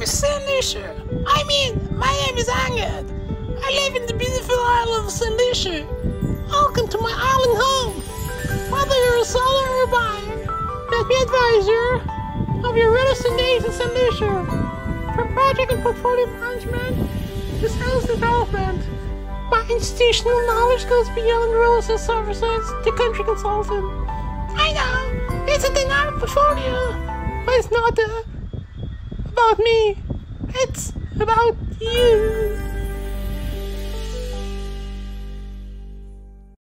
name is. Lucia. I mean, my name is Angad. I live in the beautiful island of. Lucia. Welcome to my island home. Whether you're a seller or a buyer, let me advise you of your real estate needs in. Lucia. From project and portfolio management to sales development, my institutional knowledge goes beyond real estate services to country consulting. I know, it's a dynamic portfolio, but it's not uh, about me. It's about you.